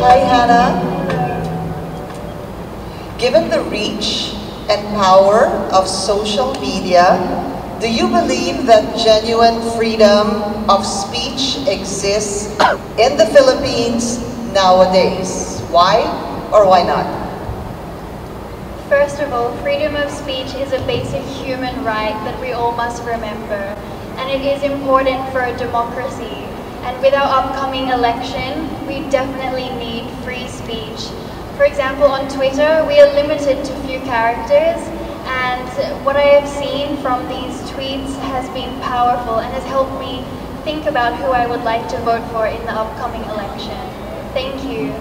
Hi, Hannah. Given the reach and power of social media, do you believe that genuine freedom of speech exists in the Philippines nowadays? Why or why not? First of all, freedom of speech is a basic human right that we all must remember. And it is important for a democracy. And with our upcoming election, we definitely need free speech. For example, on Twitter, we are limited to few characters. And what I have seen from these tweets has been powerful and has helped me think about who I would like to vote for in the upcoming election. Thank you.